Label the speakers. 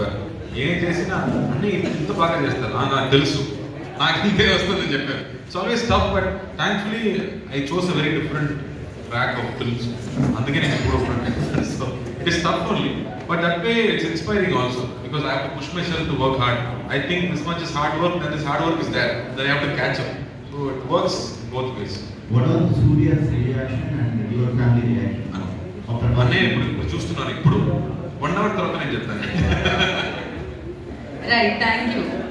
Speaker 1: చెప్పారు. ఏం చేసినా అన్ని ఇంత బాగా చేస్తారు. "ఆ, నాకు తెలుసు. నాకు ఇంతే వస్తుందని చెప్పారు. So always tough but thankfully I chose a very different track of films అందుకే నేను ఇప్పుడు so it is tough only but that way it's inspiring also because I have push myself to work hard I think this much is hard work that is hard work is there then I have to catch up so it works both ways
Speaker 2: What was Surya's reaction and your family reaction?
Speaker 1: ఇప్పుడు ఇప్పుడు చూస్తున్నాను ఇప్పుడు. One hour తర్వాత నేను చెప్తాను.
Speaker 3: Right, thank you.